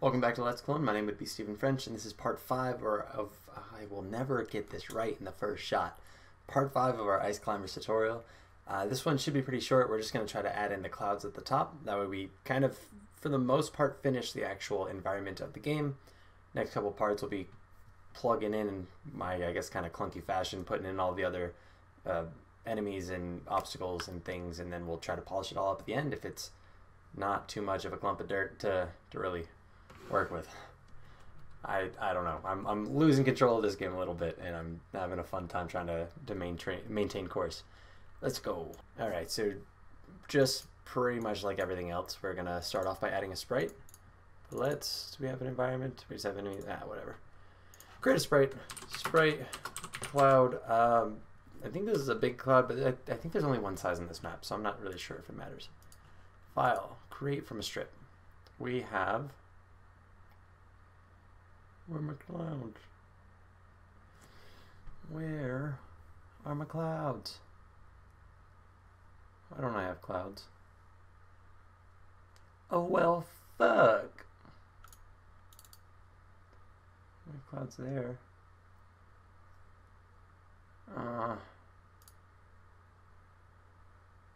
Welcome back to Let's Clone. My name would be Steven French, and this is part five or of I will never get this right in the first shot. Part five of our Ice Climbers tutorial. Uh, this one should be pretty short. We're just going to try to add in the clouds at the top. That way we kind of, for the most part, finish the actual environment of the game. Next couple parts will be plugging in in my, I guess, kind of clunky fashion, putting in all the other uh, enemies and obstacles and things, and then we'll try to polish it all up at the end if it's not too much of a clump of dirt to, to really work with. I, I don't know. I'm, I'm losing control of this game a little bit, and I'm having a fun time trying to, to maintain, maintain course. Let's go. Alright, so just pretty much like everything else, we're going to start off by adding a sprite. Let's, do we have an environment? We just have enemies? Ah, whatever. Create a sprite. Sprite, cloud. Um, I think this is a big cloud, but I, I think there's only one size in this map, so I'm not really sure if it matters. File, create from a strip. We have where are my clouds? Where are my clouds? Why don't I have clouds? Oh well, fuck. My clouds there. Uh.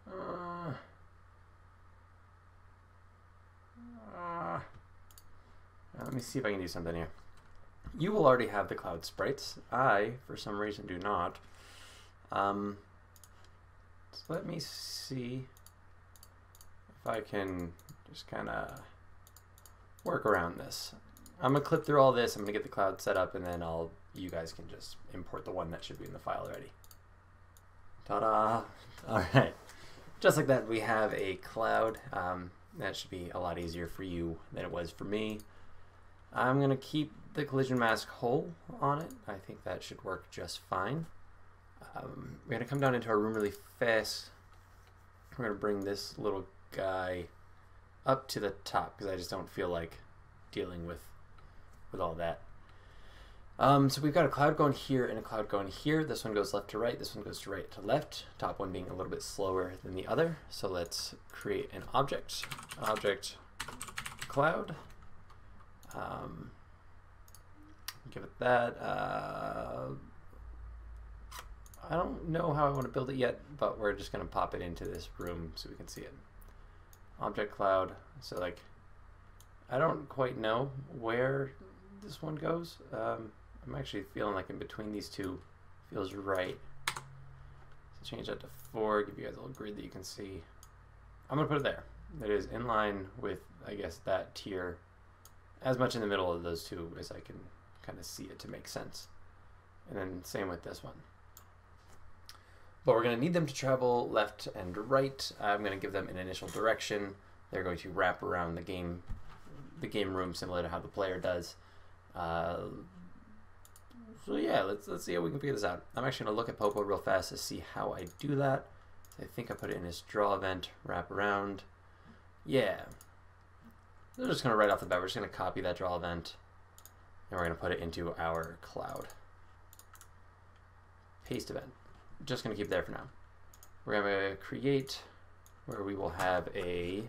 Uh. Uh. Let me see if I can do something here. You will already have the cloud sprites. I, for some reason, do not. Um, so let me see if I can just kind of work around this. I'm going to clip through all this. I'm going to get the cloud set up, and then I'll you guys can just import the one that should be in the file already. Ta-da! All right. Just like that, we have a cloud. Um, that should be a lot easier for you than it was for me. I'm going to keep the collision mask hole on it. I think that should work just fine. Um, we're going to come down into our room really fast. We're going to bring this little guy up to the top because I just don't feel like dealing with with all that. Um, so we've got a cloud going here and a cloud going here. This one goes left to right. This one goes to right to left. Top one being a little bit slower than the other. So let's create an object. Object cloud. Um, give it that. Uh, I don't know how I want to build it yet, but we're just going to pop it into this room so we can see it. Object cloud. So like, I don't quite know where this one goes. Um, I'm actually feeling like in between these two feels right. So change that to four, give you guys a little grid that you can see. I'm going to put it there. It is in line with, I guess, that tier as much in the middle of those two as I can kind of see it to make sense. And then same with this one. But we're going to need them to travel left and right. I'm going to give them an initial direction. They're going to wrap around the game, the game room similar to how the player does. Uh, so yeah, let's let's see how we can figure this out. I'm actually going to look at Popo real fast to see how I do that. I think I put it in his draw event, wrap around. Yeah, we're just going to right off the bat, we're just going to copy that draw event and we're going to put it into our cloud. Paste event. Just going to keep there for now. We're going to create where we will have a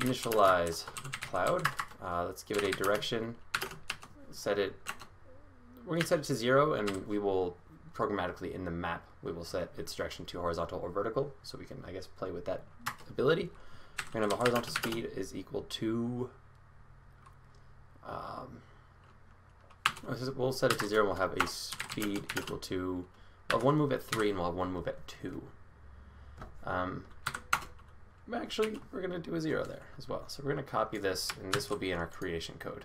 initialize cloud. Uh, let's give it a direction. Set it, we're going to set it to zero and we will programmatically in the map, we will set its direction to horizontal or vertical. So we can, I guess, play with that ability. We're going to have a horizontal speed is equal to, um, we'll set it to zero. We'll have a speed equal to, we'll have one move at three and we'll have one move at two. Um, actually, we're going to do a zero there as well. So we're going to copy this and this will be in our creation code.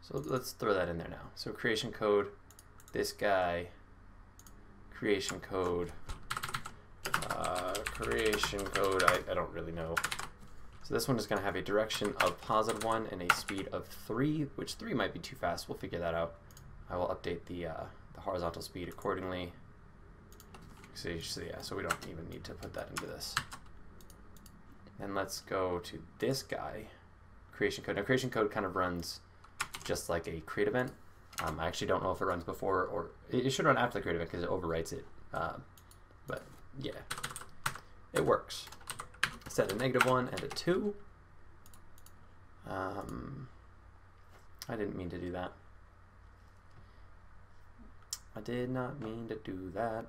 So let's throw that in there now. So creation code, this guy, creation code, uh, creation code, I, I don't really know. This one is going to have a direction of positive 1 and a speed of 3, which 3 might be too fast. We'll figure that out. I will update the, uh, the horizontal speed accordingly. So, yeah, so we don't even need to put that into this. And let's go to this guy, creation code. Now creation code kind of runs just like a create event. Um, I actually don't know if it runs before or it, should run after the create event because it overwrites it. Um, but yeah, it works. Set a negative one and a two. Um, I didn't mean to do that. I did not mean to do that.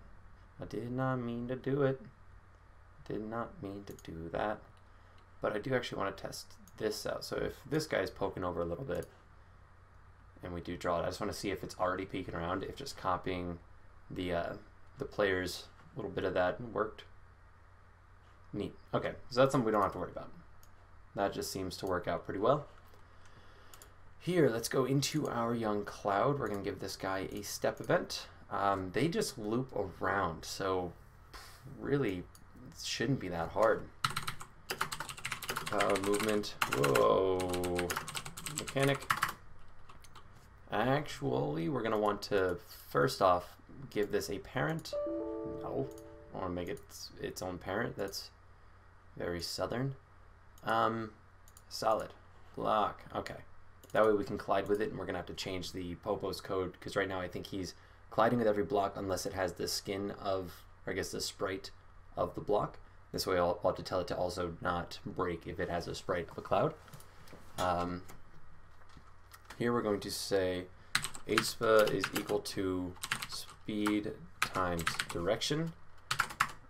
I did not mean to do it. Did not mean to do that. But I do actually want to test this out. So if this guy is poking over a little bit and we do draw it, I just want to see if it's already peeking around, if just copying the uh, the player's little bit of that worked. Neat. Okay, so that's something we don't have to worry about. That just seems to work out pretty well. Here, let's go into our young cloud. We're going to give this guy a step event. Um, they just loop around, so really shouldn't be that hard. Uh, movement. Whoa. Mechanic. Actually, we're going to want to, first off, give this a parent. No. I want to make it its own parent. That's very southern. Um, solid. Block. Okay. That way we can collide with it, and we're going to have to change the Popo's code, because right now I think he's colliding with every block unless it has the skin of, or I guess the sprite of the block. This way I'll, I'll have to tell it to also not break if it has a sprite of a cloud. Um, here we're going to say ASPA is equal to speed times direction.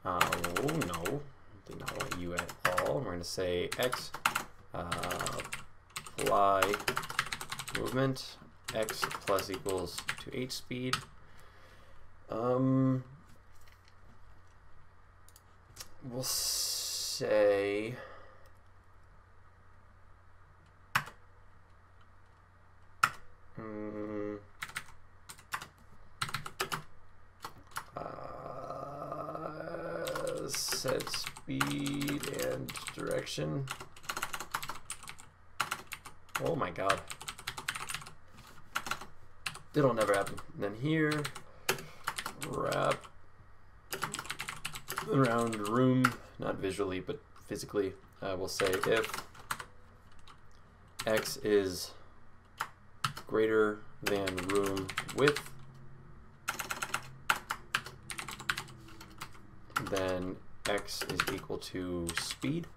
Uh, oh no, did not want U at all. We're going to say X uh, fly movement X plus equals to H speed. Um, we'll say hmm, set speed and direction. Oh my god. It'll never happen. And then here, wrap around room, not visually, but physically, uh, we'll say if x is greater than room width, then x is equal to speed.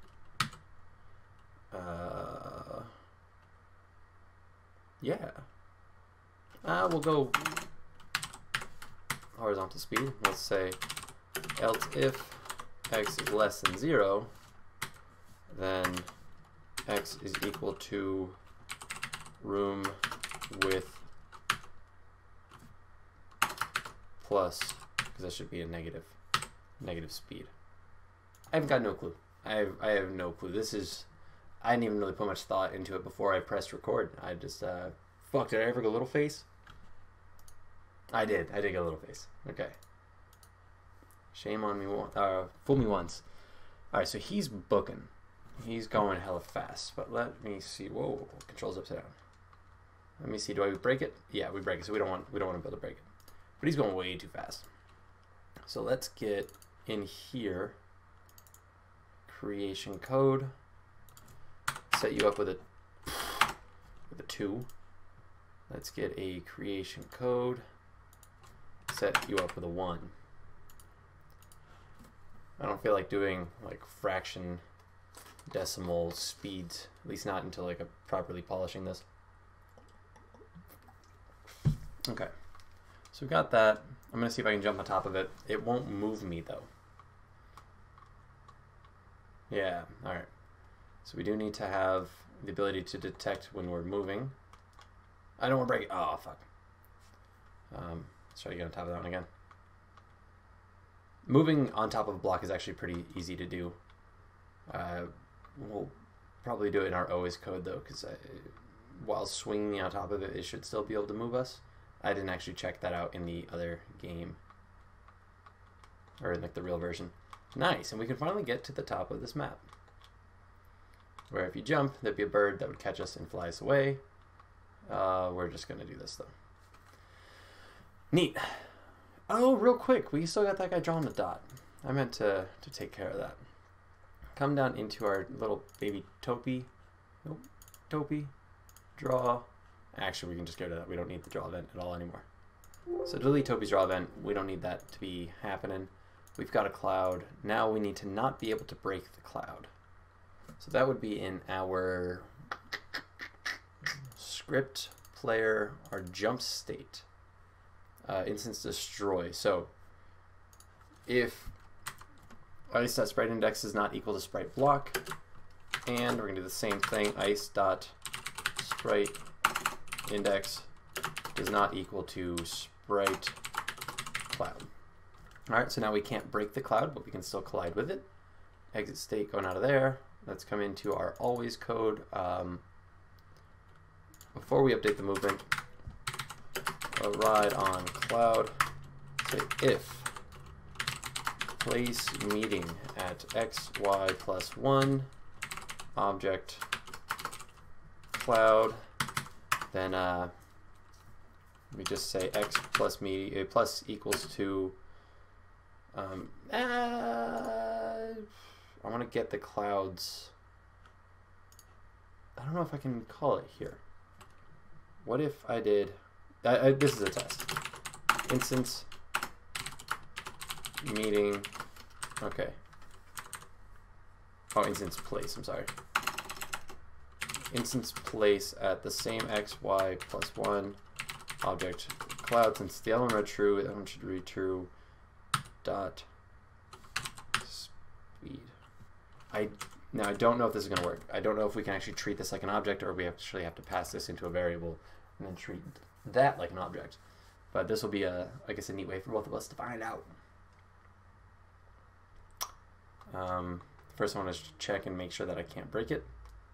Uh, yeah. Uh, we'll go horizontal speed. Let's say else if x is less than 0, then x is equal to room width plus, because that should be a negative, negative speed. I haven't got no clue. I have, I have no clue. This is, I didn't even really put much thought into it before I pressed record. I just, uh, fuck, did I ever go little face? I did. I did get a little face. Okay. Shame on me. Uh, fool me once. All right, so he's booking. He's going hella fast. But let me see. Whoa, controls upside down. Let me see. Do I break it? Yeah, we break it. So we don't want we don't want to be able to break it. But he's going way too fast. So let's get in here. Creation code. Set you up with a with a two. Let's get a creation code set you up with a 1. I don't feel like doing like fraction decimal speeds, at least not until like a properly polishing this. Okay, so we've got that. I'm to see if I can jump on top of it. It won't move me though. Yeah, alright. So we do need to have the ability to detect when we're moving. I don't want to break it. Oh, fuck. Um, Let's try to get on top of that one again. Moving on top of a block is actually pretty easy to do. Uh, we'll probably do it in our always code though, because while swinging on top of it, it should still be able to move us. I didn't actually check that out in the other game, or in like the real version. Nice, and we can finally get to the top of this map. Where if you jump, there'd be a bird that would catch us and fly us away. Uh, we're just going to do this though. Neat. Oh, real quick, we still got that guy drawing the dot. I meant to, to take care of that. Come down into our little baby Topi. Nope. Topi. Draw. Actually, we can just rid of that. We don't need the draw event at all anymore. So delete Topi's draw event. We don't need that to be happening. We've got a cloud. Now we need to not be able to break the cloud. So that would be in our script player our jump state uh, instance destroy. So if ice.sprite index is not equal to sprite block, and we're going to do the same thing, ice dot sprite index is not equal to sprite cloud. All right, so now we can't break the cloud, but we can still collide with it. Exit state going out of there. Let's come into our always code. Um, before we update the movement, a ride on cloud, say if place meeting at x, y plus 1, object cloud, then uh, we just say x plus me uh, plus equals to um, uh, I want to get the clouds. I don't know if I can call it here. What if I did I, I, this is a test. Instance meeting okay. Oh instance place I'm sorry. Instance place at the same x y plus 1 object cloud since the element are true that one should read true dot speed I now I don't know if this is going to work I don't know if we can actually treat this like an object or we actually have to pass this into a variable and then treat that like an object but this will be a I guess a neat way for both of us to find out um, first I want to check and make sure that I can't break it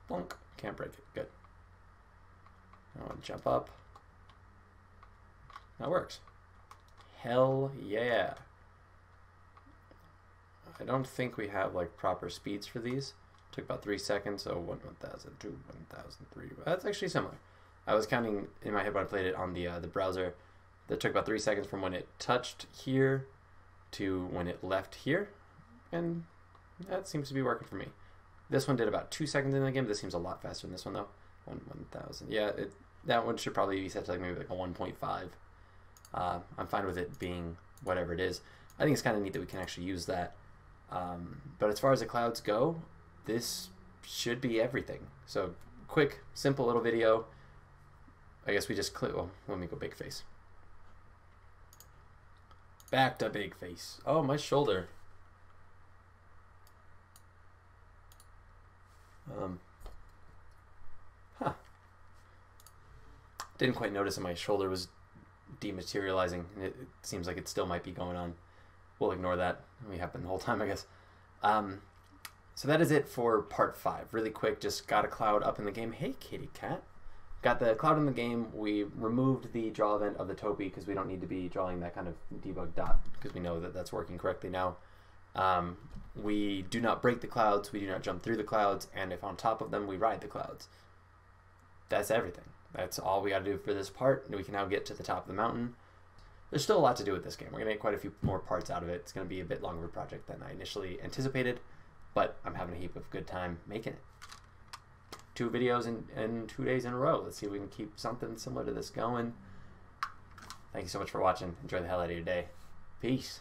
Blunk. Can't break it. Good. I want to jump up. That works. Hell yeah. I don't think we have like proper speeds for these. Took about three seconds, so 1, 1000, 2, 1003. That's actually similar. I was counting in my head when I played it on the uh, the browser. That took about three seconds from when it touched here to when it left here, and that seems to be working for me. This one did about two seconds in the game. This seems a lot faster than this one though. One one thousand. Yeah, it, that one should probably be set to like maybe like a one point five. Uh, I'm fine with it being whatever it is. I think it's kind of neat that we can actually use that. Um, but as far as the clouds go, this should be everything. So quick, simple little video. I guess we just click. Well, let me go big face. Back to big face. Oh, my shoulder. Um, huh. Didn't quite notice that my shoulder was dematerializing. It, it, seems like it still might be going on. We'll ignore that. We happened the whole time, I guess. Um, so that is it for part five. Really quick, just got a cloud up in the game. Hey, kitty cat. Got the cloud in the game. We removed the draw event of the topi because we don't need to be drawing that kind of debug dot because we know that that's working correctly now. Um, we do not break the clouds, we do not jump through the clouds, and if on top of them, we ride the clouds. That's everything. That's all we got to do for this part. And we can now get to the top of the mountain. There's still a lot to do with this game. We're going to get quite a few more parts out of it. It's going to be a bit longer project than I initially anticipated, but I'm having a heap of good time making it. Two videos in, in two days in a row. Let's see if we can keep something similar to this going. Thank you so much for watching. Enjoy the hell out of your day. Peace.